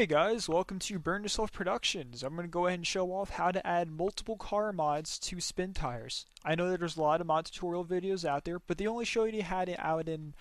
Hey guys, welcome to Burn Yourself Productions. I'm going to go ahead and show off how to add multiple car mods to Spintires. I know that there's a lot of mod tutorial videos out there, but they only show you how to add in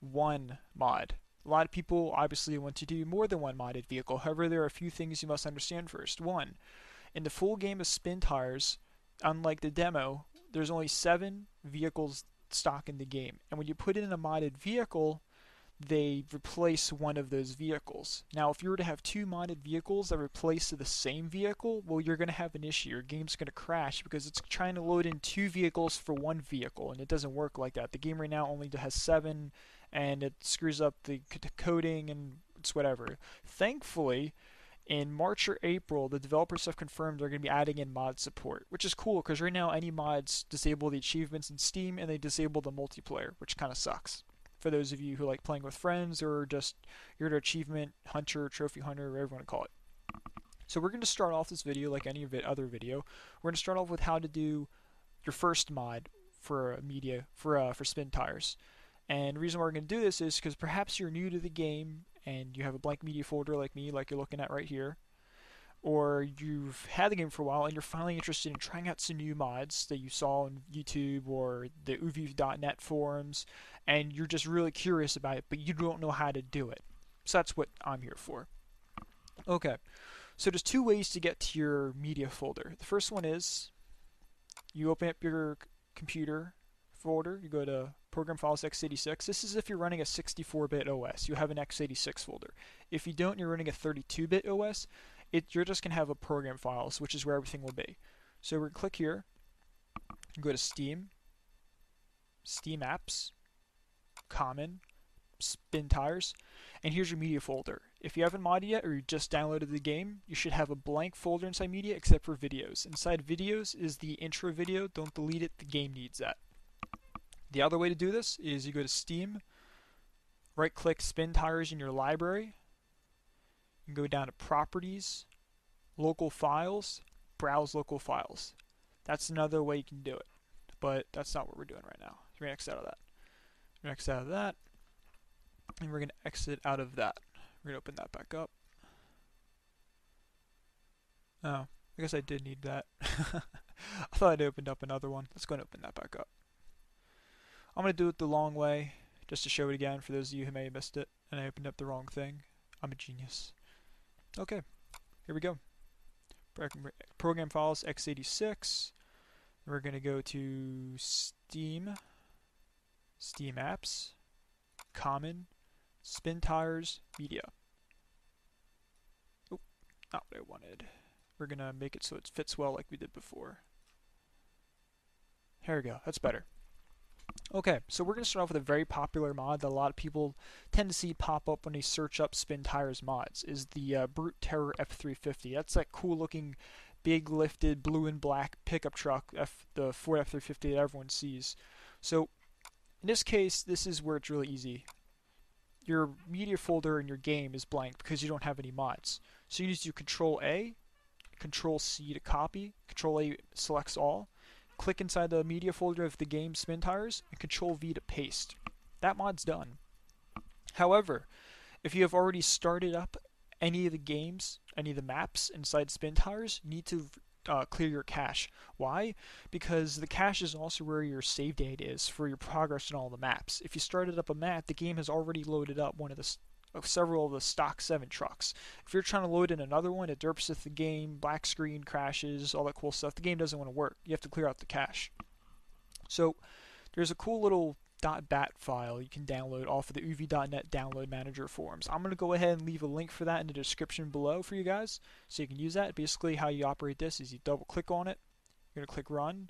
one mod. A lot of people obviously want to do more than one modded vehicle, however there are a few things you must understand first. One, in the full game of Spintires, unlike the demo, there's only seven vehicles stock in the game. And when you put in a modded vehicle, they replace one of those vehicles. Now, if you were to have two modded vehicles that replace the same vehicle, well, you're going to have an issue. Your game's going to crash because it's trying to load in two vehicles for one vehicle, and it doesn't work like that. The game right now only has seven, and it screws up the coding and it's whatever. Thankfully, in March or April, the developers have confirmed they're going to be adding in mod support, which is cool because right now any mods disable the achievements in Steam and they disable the multiplayer, which kind of sucks for those of you who like playing with friends or just you're an achievement hunter, trophy hunter, whatever you want to call it. So we're going to start off this video like any of it other video. We're going to start off with how to do your first mod for media for uh, for Spintires. And the reason why we're going to do this is because perhaps you're new to the game and you have a blank media folder like me, like you're looking at right here, or you've had the game for a while and you're finally interested in trying out some new mods that you saw on YouTube or the oovee.net forums, and you're just really curious about it, but you don't know how to do it. So that's what I'm here for. Okay, so there's two ways to get to your media folder. The first one is you open up your computer folder, you go to Program Files x86. This is if you're running a 64-bit OS. You have an x86 folder. If you don't, you're running a 32-bit OS it, you're just going to have a program files, which is where everything will be. So we're going to click here, go to Steam, Steam Apps, Common, Spintires, and here's your media folder. If you haven't modded yet or you just downloaded the game, you should have a blank folder inside media except for videos. Inside videos is the intro video. Don't delete it, the game needs that. The other way to do this is you go to Steam, right click Spintires in your library, you can go down to Properties, Local Files, Browse Local Files. That's another way you can do it, but that's not what we're doing right now. We're going to exit out of that. We're going to exit out of that, and we're going to exit out of that. We're going to open that back up. Oh, I guess I did need that. I thought I'd opened up another one. Let's go and open that back up. I'm going to do it the long way, just to show it again for those of you who may have missed it, and I opened up the wrong thing. I'm a genius. Okay, here we go. Program files x86. We're going to go to Steam, Steam Apps, Common, Spintires, Media. Oh, not what I wanted. We're going to make it so it fits well like we did before. Here we go. That's better. Okay, so we're going to start off with a very popular mod that a lot of people tend to see pop up when they search up Spintires mods, is the uh, Brute Terror F350. That's that cool looking big lifted blue and black pickup truck, F, the Ford F350 that everyone sees. So in this case, this is where it's really easy. Your media folder in your game is blank because you don't have any mods. So you need to do Control A, Control C to copy, Control A selects all, click inside the media folder of the game Spintires, and Control V to paste. That mod's done. However, if you have already started up any of the games, any of the maps inside Spintires, you need to uh, clear your cache. Why? Because the cache is also where your save data is for your progress in all the maps. If you started up a map, the game has already loaded up one of the of several of the stock 7 trucks. If you're trying to load in another one, it derps with the game, black screen, crashes, all that cool stuff. The game doesn't want to work. You have to clear out the cache. So there's a cool little .bat file you can download off of the oovee.net download manager forums. I'm going to go ahead and leave a link for that in the description below for you guys so you can use that. Basically how you operate this is you double click on it, you're going to click run,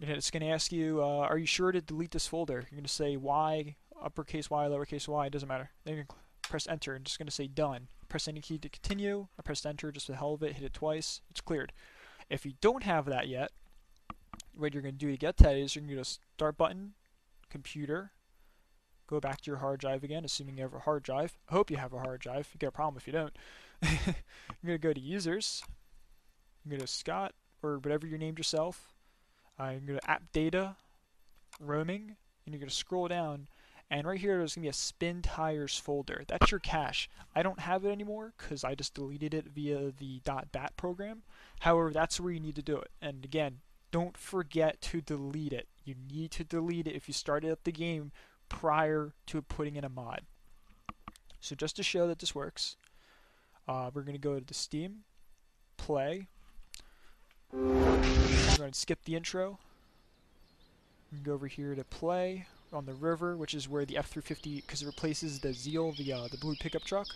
and it's going to ask you, uh, are you sure to delete this folder? You're going to say why uppercase y, lowercase y, it doesn't matter. Then you press enter. I'm just going to say done. Press any key to continue. I pressed enter just for the hell of it. Hit it twice. It's cleared. If you don't have that yet, what you're going to do to get that is you're going to go to start button, computer, go back to your hard drive again, assuming you have a hard drive. I hope you have a hard drive. You get a problem if you don't. you're going to go to users. I'm going to Scott or whatever you named yourself. Uh, I'm going to app data, roaming, and you're going to scroll down And right here, there's going to be a Spintires folder. That's your cache. I don't have it anymore because I just deleted it via the .bat program. However, that's where you need to do it. And again, don't forget to delete it. You need to delete it if you started up the game prior to putting in a mod. So just to show that this works, uh, we're going to go to the Steam, play. I'm going to skip the intro. Go over here to play on the river, which is where the F-350, because it replaces the Zeal, the uh, the blue pickup truck. So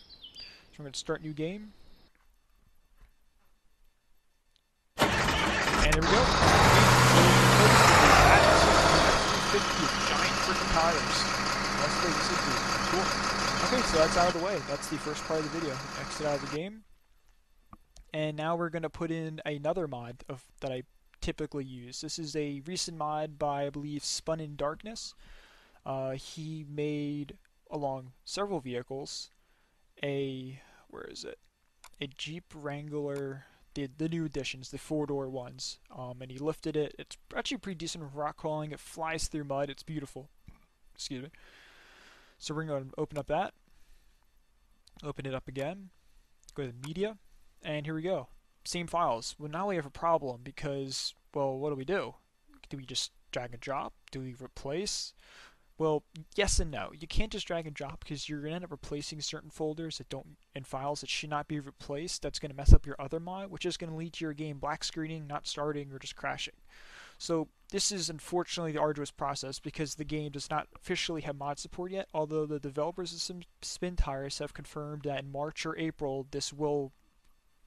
I'm going to start new game. And there we go. giant freaking tires. That's cool. Okay, so that's out of the way. That's the first part of the video. Exit out of the game. And now we're going to put in another mod of that I typically use. This is a recent mod by, I believe, Spun in Darkness. Uh, he made, along several vehicles, a, where is it? A Jeep Wrangler, the, the new editions, the four-door ones. Um, and he lifted it. It's actually pretty decent rock crawling. It flies through mud. It's beautiful. Excuse me. So we're going to open up that. Open it up again. Go to media. And here we go same files. Well, now we have a problem because, well, what do we do? Do we just drag and drop? Do we replace? Well, yes and no. You can't just drag and drop because you're going to end up replacing certain folders that don't and files that should not be replaced. That's going to mess up your other mod, which is going to lead to your game black screening, not starting, or just crashing. So this is unfortunately the arduous process because the game does not officially have mod support yet, although the developers of some Spintires have confirmed that in March or April this will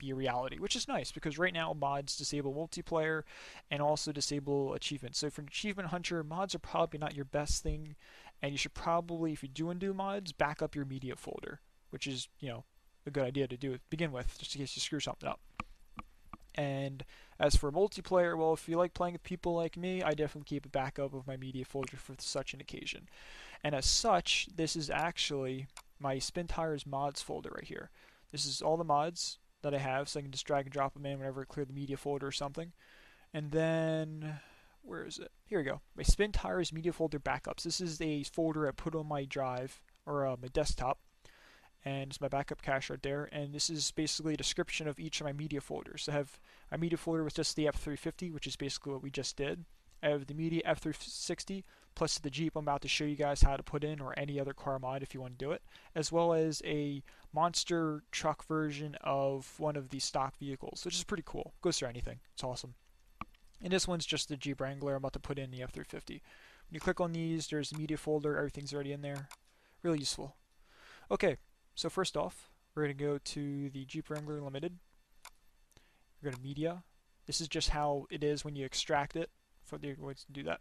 be a reality, which is nice because right now mods disable multiplayer and also disable achievements. So for an achievement hunter, mods are probably not your best thing, and you should probably, if you do undo mods, back up your media folder, which is you know a good idea to do it begin with, just in case you screw something up. And as for multiplayer, well, if you like playing with people like me, I definitely keep a backup of my media folder for such an occasion. And as such, this is actually my Spintires mods folder right here. This is all the mods that I have, so I can just drag and drop them in whenever I clear the media folder or something. And then, where is it? Here we go. My Spintires media folder backups. This is a folder I put on my drive, or uh, my desktop, and it's my backup cache right there. And this is basically a description of each of my media folders. I have a media folder with just the F350, which is basically what we just did. Have the media F360, plus the Jeep I'm about to show you guys how to put in, or any other car mod if you want to do it, as well as a monster truck version of one of the stock vehicles, which is pretty cool. Goes through anything. It's awesome. And this one's just the Jeep Wrangler I'm about to put in the F350. When you click on these, there's the media folder. Everything's already in there. Really useful. Okay, so first off, we're going to go to the Jeep Wrangler Limited. We're going to Media. This is just how it is when you extract it for the ways to do that.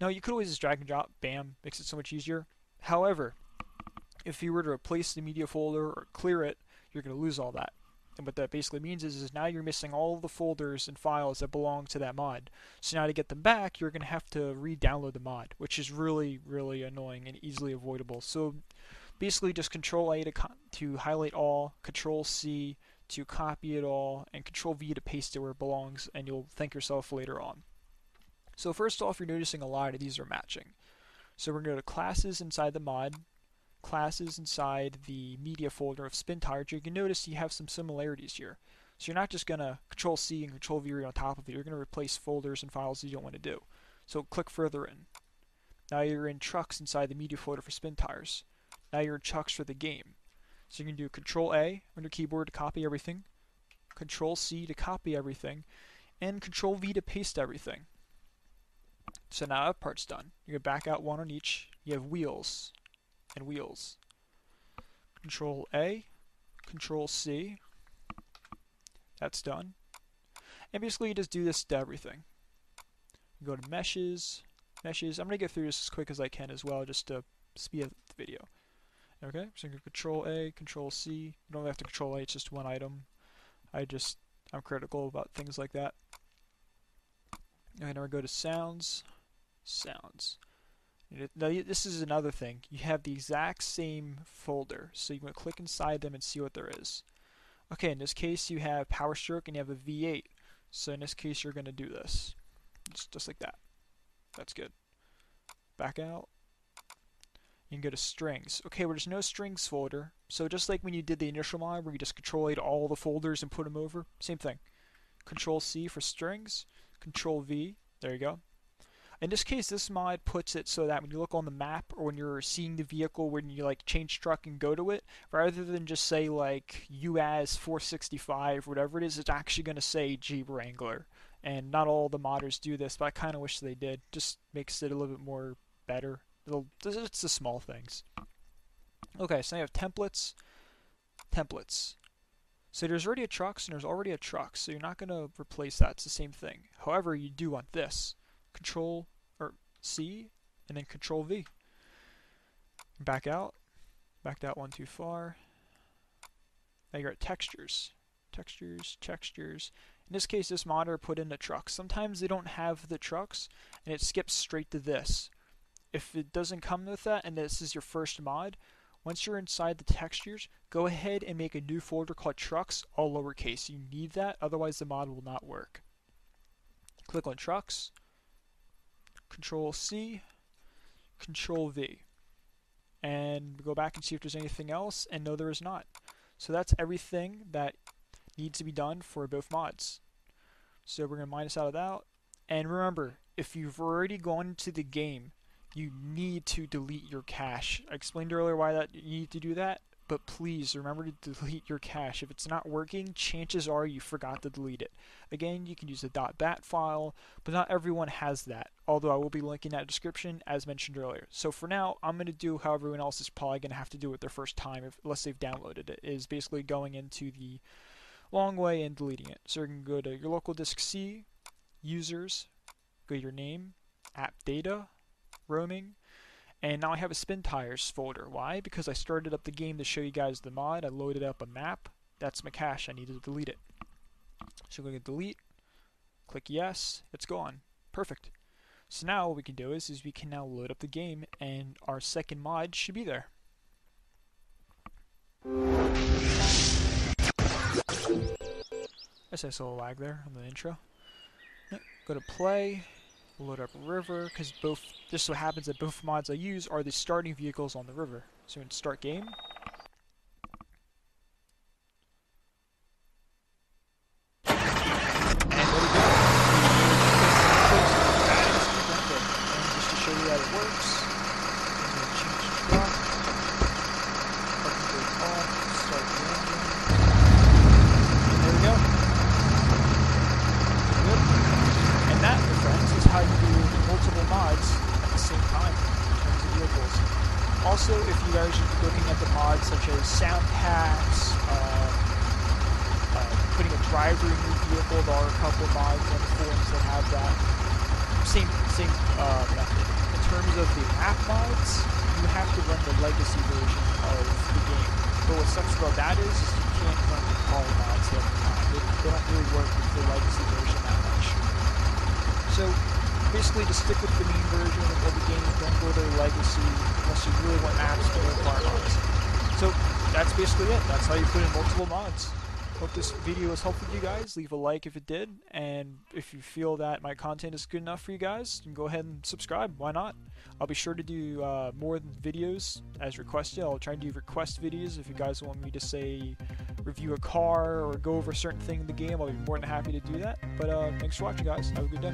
Now you could always just drag and drop, bam, makes it so much easier. However, if you were to replace the media folder or clear it, you're going to lose all that. And what that basically means is, is now you're missing all the folders and files that belong to that mod. So now to get them back, you're going to have to re-download the mod, which is really, really annoying and easily avoidable. So basically just Control A to, to highlight all, Control C to copy it all, and Control V to paste it where it belongs, and you'll thank yourself later on. So first off, you're noticing a lot of these are matching. So we're going to go to classes inside the mod, classes inside the media folder of Spintires. You can notice you have some similarities here. So you're not just going to Control C and Control V on top of it. You're going to replace folders and files you don't want to do. So click further in. Now you're in trucks inside the media folder for Spintires. Now you're in trucks for the game. So you can do Control A on your keyboard to copy everything, Control C to copy everything, and Control V to paste everything. So now that part's done. You can back out one on each. You have wheels and wheels. Control A, Control C. That's done. And basically you just do this to everything. You go to meshes, meshes. I'm going to get through this as quick as I can as well just to speed up the video. Okay, so you can Control A, Control C. You don't have to Control A, it's just one item. I just, I'm critical about things like that. And now we go to sounds sounds. Now, this is another thing. You have the exact same folder, so you can click inside them and see what there is. Okay, in this case, you have Power Stroke and you have a V8. So in this case, you're going to do this. Just, just like that. That's good. Back out. You can go to strings. Okay, well there's no strings folder. So just like when you did the initial mod where you just controlled all the folders and put them over, same thing. Control C for strings, Control V, there you go. In this case, this mod puts it so that when you look on the map or when you're seeing the vehicle when you like change truck and go to it, rather than just say like UAZ 465, whatever it is, it's actually going to say Jeep Wrangler. And not all the modders do this, but I kind of wish they did. Just makes it a little bit more better. It'll, it's the small things. Okay, so now you have templates, templates. So there's already a trucks and there's already a truck, so you're not going to replace that. It's the same thing. However, you do want this. Control or C and then Control V. Back out. Backed out one too far. Now you're at textures. Textures, textures. In this case, this modder put in the trucks. Sometimes they don't have the trucks, and it skips straight to this. If it doesn't come with that, and this is your first mod, once you're inside the textures, go ahead and make a new folder called trucks, all lowercase. You need that, otherwise the mod will not work. Click on trucks, Control C, Control V. And go back and see if there's anything else, and no there is not. So that's everything that needs to be done for both mods. So we're going to minus out of that. And remember, if you've already gone into the game, you need to delete your cache. I explained earlier why that you need to do that, but please remember to delete your cache. If it's not working, chances are you forgot to delete it. Again, you can use the .bat file, but not everyone has that, although I will be linking that description as mentioned earlier. So for now, I'm going to do how everyone else is probably going to have to do it their first time, if, unless they've downloaded it, is basically going into the long way and deleting it. So you can go to your local disk C, users, go to your name, app data, roaming, and now I have a Spintires folder. Why? Because I started up the game to show you guys the mod. I loaded up a map. That's my cache. I needed to delete it. So I'm going to delete. Click yes. It's gone. Perfect. So now what we can do is, is we can now load up the game and our second mod should be there. I saw a little lag there on the intro. Go to play load up river, because both, just so happens that both mods I use are the starting vehicles on the river. So in start game, Also, if you guys are looking at the mods such as sound packs, uh, uh, in your vehicle, there are a couple mods and forums that have that. Same, same uh, method. In terms of the map mods, you have to run the legacy version of the game. But what sucks about that is, is you can't run the car mods every time. They, they don't really work with the legacy version that much. So basically just stick with the main version of the game, don't go to Legacy unless you really want maps to car mods. So that's basically it. That's how you put in multiple mods. Hope this video was helpful to you guys. Leave a like if it did, and if you feel that my content is good enough for you guys, can go ahead and subscribe. Why not? I'll be sure to do uh, more videos as requested. I'll try and do request videos if you guys want me to say review a car or go over a certain thing in the game. I'll be more than happy to do that. But uh, thanks for watching, guys. Have a good day.